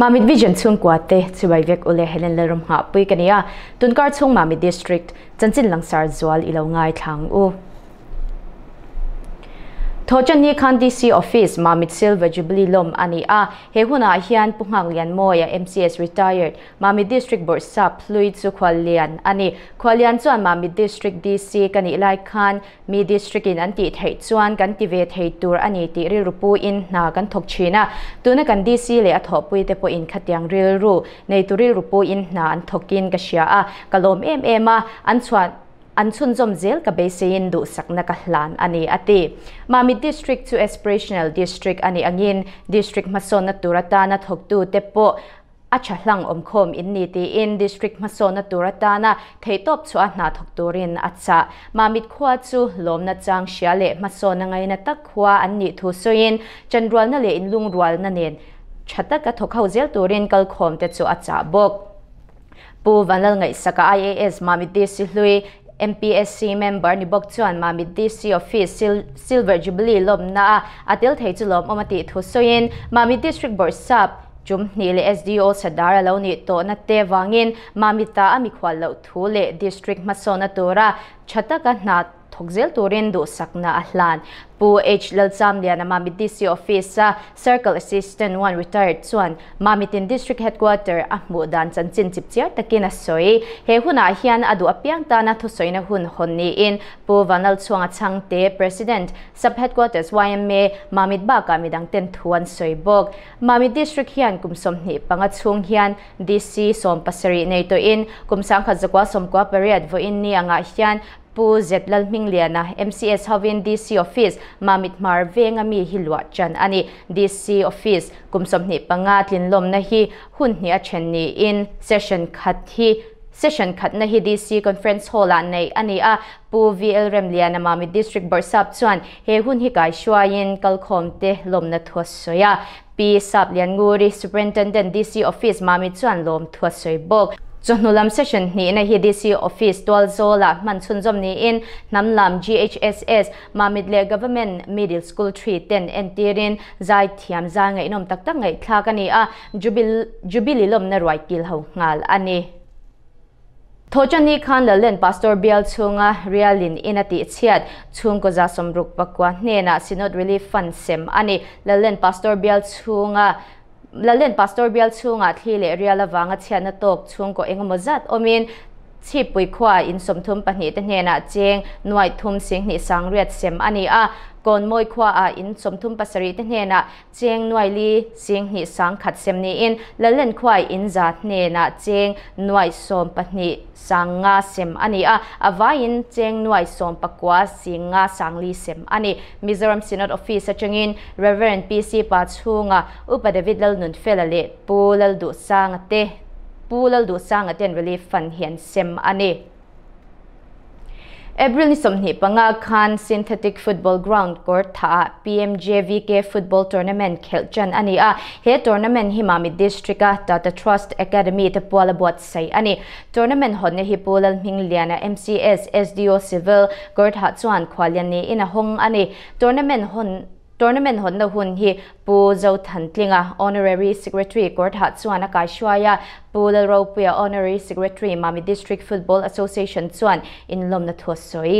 Mamit Vision chung kwate chubai vek Ole Helen lerum ha pui kania. Tunkar chung Mamit district chanchin langsar zwal ilo ngai thang u. Thochani Khan DC office Mamit Silva Jubilee Lom ani a he huna hian punghang lian moya MCS retired Mamit district board sap fluid chu khwalian ani khwalian chuan Mamit district DC kani lai khan mi district in anti thei chuan kan ti ve thei tur ani ti ri rupu in na kan thok china tuna kan DC le a tho pui te po in khatyang ril ru nei turi rupu in na an thokin ka sia a kalom em em a an chuan an chun zom zel ka besein du sakna ka hlan ani ati. Mami district to aspirational district ani angin. District mason na turata na thoktu tepo acha hlang om khom in ni ti in. District mason na turata na theitop chu a na thokturin acha mamit khwa chu lom na chang shiale mason na ngai na tak khwa an ni thu soin chandral na le in lung rual na nen. Chata ka thokhau zel turin kal khom te chu acha bok. Pu vanal ngai saka ias mamit ti si hlui MPSC member ni bok chuan ma mi DC office sil, silver jubilee lom na atil thei chu lom omati thu soin. Ma mi district board sap chum ni le SDO sadar lo ni to na te wangin. Mamita ami khwal lo thu le district masona tora chata ka na thokzel turin du sakna ahlan. Pu h. Lalcham cham lia na mami dc office sa circle assistant one retired chuan. Mamitin district headquarter a mu dan chan chin chip chiar takin a soi. He huna hian adu apiang ta na thu soina hun honni in. Pu vanal chuanga changte president sub headquarters yma mamit ba ka midang ten thuan soi bok. Mami district hian kumsom ni panga chung hian dc som pasari nei to in. Kumsang khazakwa somkwa period vo in ni anga hian pu zetlal mingliana MCS Hovin DC office, mamit mar venga mi hilwa chan, ani DC office kumsom ni panga tin lom na hi hun ni a chen ni in, session khat hi, session khat na hi DC conference hall an nei ani a, pu VL remliana mami district board sap chuan, he hun hi kai shwain kalkhom te, lom na thos soya pi sap lian nguri, superintendent DC office mami chuan, lom thos soi bok. Johnulam session ni na HDC office tual zola ah man chunzom ni in namlam GHSS mamidle government, middle school 310 entirin zai thiam za ngai nom tak tak ngai thla ka ni a jubil jubili lom na roi kil ho ngal ani. Thojani Khan la len Pastor Bial chunga ah, realin inati chiat, chung ko za somruk pakwa ne na sinod relief fund sem ani. La len Pastor Bial chunga la len pastor bial chunga thile ria la wanga chhiana tok chung ko engemaw zat omin chi pui khwa in somthum pahnih te hna cheng nuai thum sing ni sang riat sem ani a ก่อนมวยคว้าอาอินสมทุมปัสริตเนนะเจียงหน่วยลีเสียงหิสังขัดเสมนีอินและเล่นควายอินจัดเนนะเจียงหน่วยสมปนิสังงาเสมอันนี้อ่ะอวายินเจียงหน่วยสมปกวาสิงงาสังลีเสมอันนี้มิซรัมซินอดออฟฟิศจังอินเรเวรนพีซีปาชูงะอุปเดวิดเลนุนเฟลเลปูเลดูสังเตปูเลดูสังเตนเวลีฟันเหียนเสมอันนี้ April ni somni panga khan synthetic football ground court tha PMJVK football tournament khelchan ani. A he tournament himami district a Tata Trust Academy te pwala buat sai ani. Tournament honne hi polal mingliana MCS SDO civil court ha chuan khwalian ni in a hong ani. Tournament hon tournament hon na hun hi pu zo thantlinga honorary secretary court ha chuan a kai shwaya pu la ro pia honorary secretary mami district football association chuan in lom na thosoi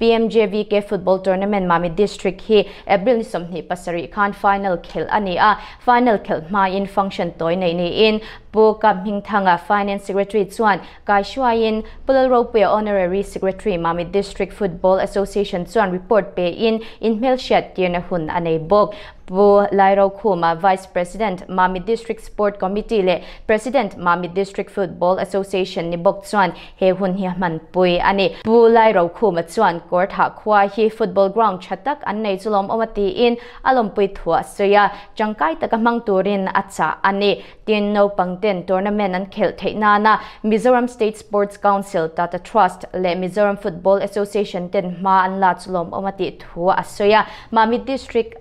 PMJVK football tournament mami district hi April ni pasari khan final khel ani a. Final khel ma in function toy nei ni in bu kam hing thanga finance secretary chuan, kai shwain pulal ro pe honorary secretary mami district football association chuan report pe in in mel shat tirna hun anei bok. Bu lairo khuma vice president, mami district sport committee le president, mami district football association ni bok chuan, he hun hi man pui ani. Bu lairo khuma chuan, court ha khwa hi football ground chatak an nei chulom omati in, alom pui thua soya changkai taka mang turin acha ani. Tin no pangten tournament an khel theina na Mizoram State Sports Council Tata Trust le Mizoram Football Association ten ma an la chulom omati thu asoya mami district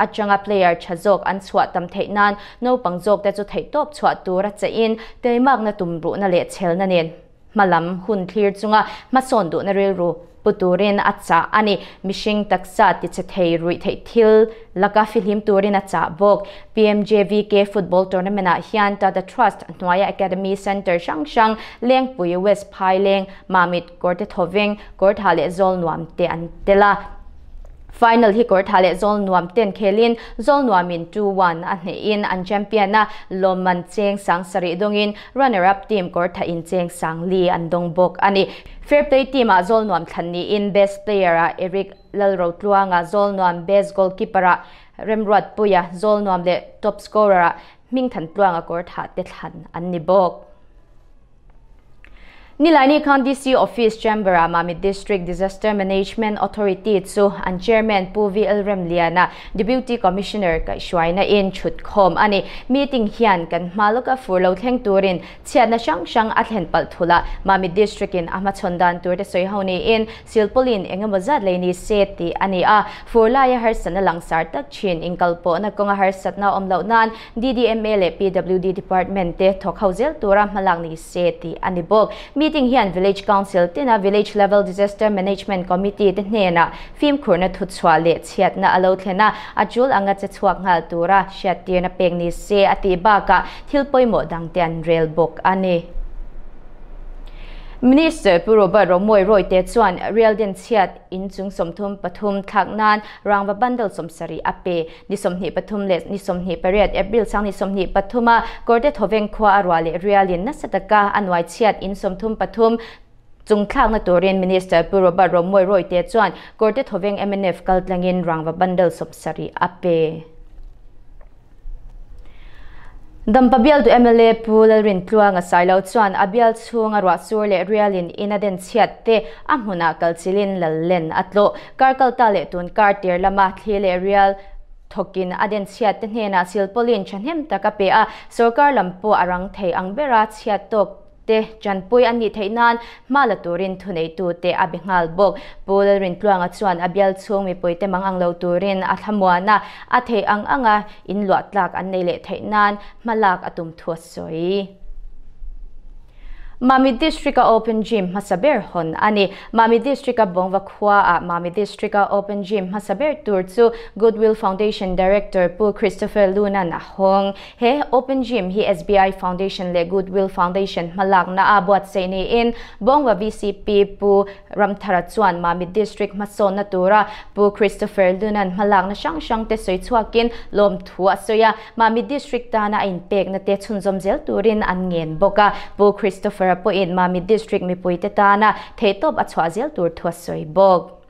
achanga player chazok an chhuat tam theinan no pangjok te chu thei top chhuat tur a che in te mak na tumru na le chel na nen malam hun thlir chunga ma son du na rel ru puturin acha ani, mishing taksa ti che thei rui thei thil laka filim turin acha bok PMJVK football tournament a hian ta the trust Nuaya Academy Center, shang shang, leng pui West Pai leng, mamit korte thoveng kort hale zol nuam te an tela final hi kor thale zol nuam ten khelin zol nuamin 2-1 an in, an champion na loman cheng sang sari dongin runner up team kor tha in cheng sang, li an dong bok ani. Fair play team à, a zol nuam than ni in, best player a eric lalro tluanga à, zol nuam best goalkeeper a remrod puya zol nuam le top scorer a ming than tluanga kor tha te thlan an ni bok. Nilani Khan DC Office Chamber Mami District Disaster Management Authority chu an chairman Puvi Elrem Liana Deputy Commissioner ka Shwaina in chut khom ani meeting hian kan maluka furlo thleng turin chian na sang sang athen pal thula Mami District in ama chondan tur te soi hauni in silpolin engemaw zat leini seti ani a furla ya har sana langsar tak chin in kalpo na konga har satna omlo nan DDML PWD department te thok hauzel tura malang ni seti ani bok meeting hian village council tina village level disaster management committee te hnena film khurna thut chwa le chiat na alo thlena achul anga che chuak ngal tura shat tir na peng ni se ati ba ka thilpoi mo dang tian rail book ani Minister Puro Baro Moi Roy Te Chuan Real Den Chiat in Chung Somthum Pathum Thaknan Rangva Bandal Somsari Ape Ni Somni Pathum Les Ni Somni Periat April Sang Ni Somni Pathuma Gorde Thoven Khwa Arwale Real Den Nasataka Anwai Chiat in Somthum Pathum จุงข้างนตัวเรียนมินิสเตอร์ปุโรบารมวยรอยเตจวนกอร์เดทเวงเอ็มเอฟกัลลังยินรังวับบันเดลสมสรีอเป ape Dampabial tu MLA pulal rin tlua nga sailaw chuan. Abial chu nga rwa sur le realin inaden chiat te. Amhuna kalchilin lallen atlo karkal tale tun kartir lama thlile real thokin aden chiat te hne na silpolin chanhem taka pe a. Sarkar lampo arang thei angbera chiat tok. Te chan pui an ni theinan mala thunei tu te abingal bok. Pul rin chuan abial chung mi pui te mangang lo turin a thamwana a thei ang anga in tlak an nei le theinan malak atum thuas soi Mami District Open Gym masaber hon ani Mami District bongwa khwa a Mami District Open Gym masaber tur chu Goodwill Foundation Director Pu Christopher Luna na hong he Open Gym hi SBI Foundation le Goodwill Foundation malak na abot se ni in bongwa VCP Pu Ramthara chuan Mami District mason na tura Pu Christopher Luna malak na sang sang te soi chuakin lom thua soya Mami District ta na in pek na te chunzom zel turin an ngen boka Pu Christopher farapo in mami district mi pui te ta na theitop a chhuazel tur thua soi bok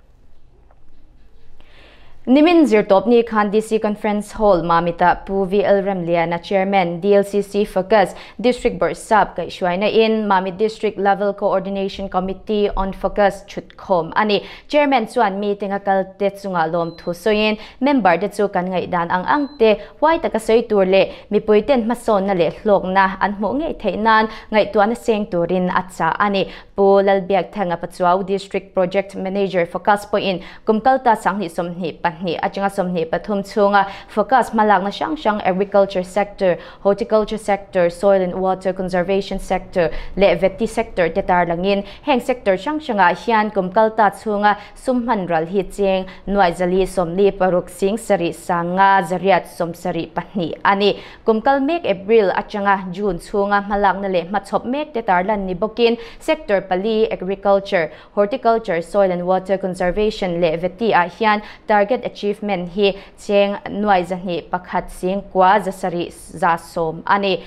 Nimin zirtopni Khan DC Conference Hall mamita Puvi El Remlia na Chairman DLCC Focus District Board Sub kay shuay na in mami District Level Coordination Committee on Focus chutkom. Ani Chairman Suan meeting akal tetsunga lom tusoyin member detsu kan ngay dan ang angte wai takasoy turle mipuiten mason na le log na an mo ngay tainan ngay tuan na sing turin at sa. Ani Pulal biag tanga patsuaw District Project Manager Focus po in kumkalta sang ni somni pahnih atanga somni pathum chunga, focus malak na sang sang agriculture sector, horticulture sector, soil and water conservation sector, le veti sector te tar langin heng sector sang sanga hian kumkalta chunga sumhan ral hi cheng nuai zali somni paruk sing sari sanga zariat somsari pahni ani kumkal mek april atanga june chunga malak na le machop mek te tar lan ni bokin. Sector pali agriculture, horticulture, soil and water conservation le veti a hian target achievement hi cheng nuai zahni pakhat sing kwa zasari za som. Ani,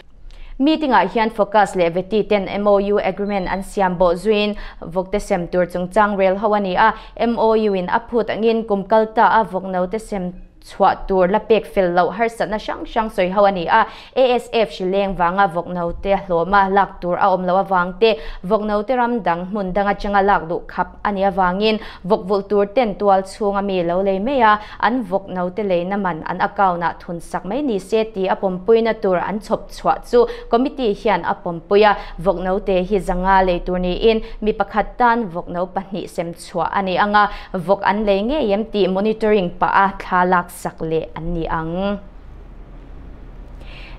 meeting a hian focus le veti ten MOU agreement an siam bo zuin. Vokte sem tur chungchang rel hawani a MOU in aphut angin kumkalta a vokno te sem chua tur la pek fil lo har sat na sang sang soi hawani a. ASF shileng wanga vok no te hloma lak tur a om lo awang te. Vok no te ram dang mun danga changa lak du khap ani awangin vok vul tur ten tual chunga mi lo le me ya an vok no te le na man an account na thun sak mai ni se ti apom puina tur an chop chua chu. Committee hian apom puya vok no te hi zanga le tur ni in. Mi pakhat tan vok no pahni sem chua ani anga. Vok an le nge yem ti monitoring pa a thalak sakle ani ang.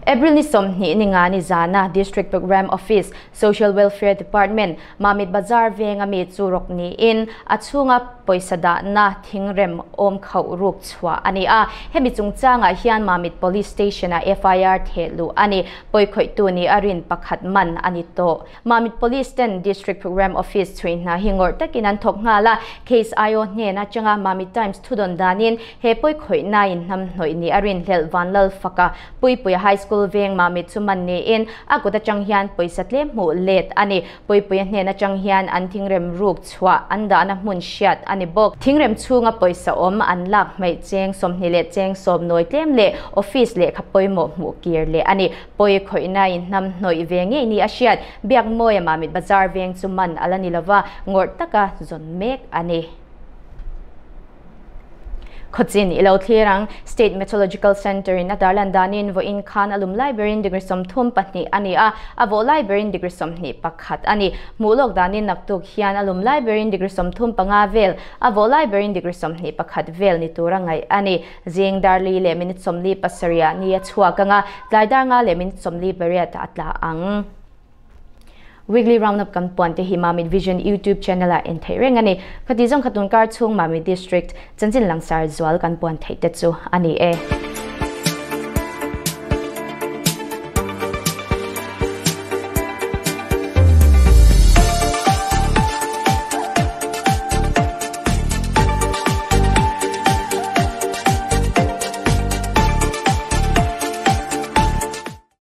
April ni som ni ni nga ni zana, District Program Office, Social Welfare Department, Mamit Bazar venga mi churok ni in, achunga poisada na thingrem om khau ruk chwa ani a, hemi chungchanga hian Mamit Police Station a FIR thelu ani, poi khoi tu ni arin pakhat man ani to. Mamit Police ten District Program Office chuin na hingor takin an thok nga la, case ayo ne na changa Mamit Times thudon danin he poi khoi na in nam noi ni arin lel van lal faka, pui pui high school veng ma mi chu man ni in a ko ta chang hian poisa tle mu let ani pui pui hne na chang hian an thingrem ruk chwa an da na mun shiat ani bok thingrem chunga poisa om an lak mai cheng som ni le cheng som noi tlem le office le kha poi mo mu kir le ani poi khoi na in nam noi vengi ni asiat biak moya ma mi bazar veng chu man alani lova ngor taka zon mek ani Khutzin ilo thirang State Meteorological Center in Adarlan danin vo in khan alum library in degree som thum patni ani a avo library in degree som ni pakhat ani. Mulok danin naktuk hian alum library in degree som thum panga vel avo library in degree som ni pakhat vel ni turangai ani. Zing darli le minute som li pasaria ni a chua kanga laidar nga le minute som li beriat atla ang weekly roundup kan puan te hi Mamit Vision YouTube channel a en thei reng ani khati jong khatun kar chung mami district chanchin langsar zwal kan puan thei te chu ani e